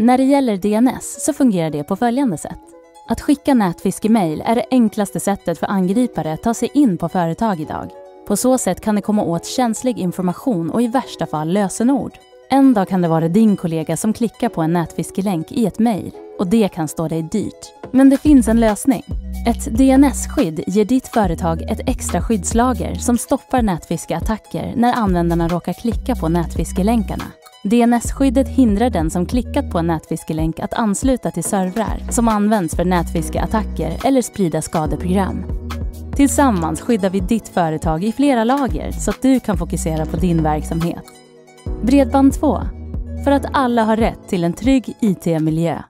När det gäller DNS så fungerar det på följande sätt. Att skicka nätfiskemail är det enklaste sättet för angripare att ta sig in på företag idag. På så sätt kan de komma åt känslig information och i värsta fall lösenord. En dag kan det vara din kollega som klickar på en nätfiskelänk i ett mejl och det kan stå dig dyrt. Men det finns en lösning. Ett DNS-skydd ger ditt företag ett extra skyddslager som stoppar nätfiskeattacker när användarna råkar klicka på nätfiskelänkarna. DNS-skyddet hindrar den som klickat på en nätfiskelänk att ansluta till servrar som används för nätfiskeattacker eller sprida skadeprogram. Tillsammans skyddar vi ditt företag i flera lager så att du kan fokusera på din verksamhet. Bredband2. För att alla har rätt till en trygg IT-miljö.